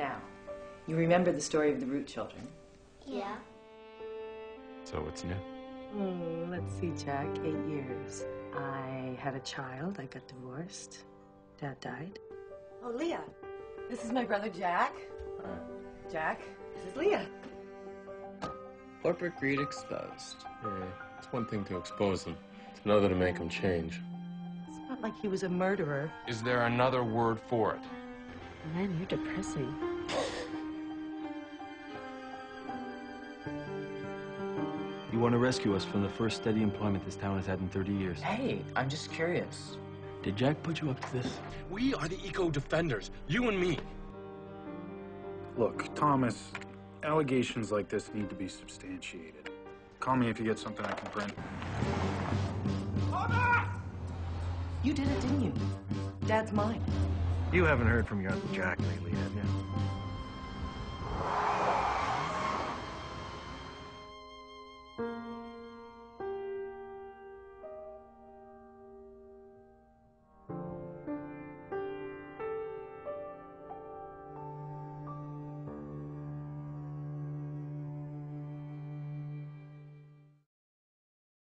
Now, you remember the story of the Root children. Yeah. So what's new? Oh, let's see, Jack. Eight years. I had a child. I got divorced. Dad died. Oh, Lia. This is my brother Jack. Jack, this is Lia. Corporate greed exposed. Yeah, it's one thing to expose them. It's another to make them change. It's not like he was a murderer. Is there another word for it? Man, you're depressing. You want to rescue us from the first steady employment this town has had in 30 years. Hey, I'm just curious. Did Jack put you up to this? We are the eco defenders, you and me. Look, Thomas, allegations like this need to be substantiated. Call me if you get something I can print. Thomas! You did it, didn't you? Dad's mine. You haven't heard from your Uncle Jack lately, have you?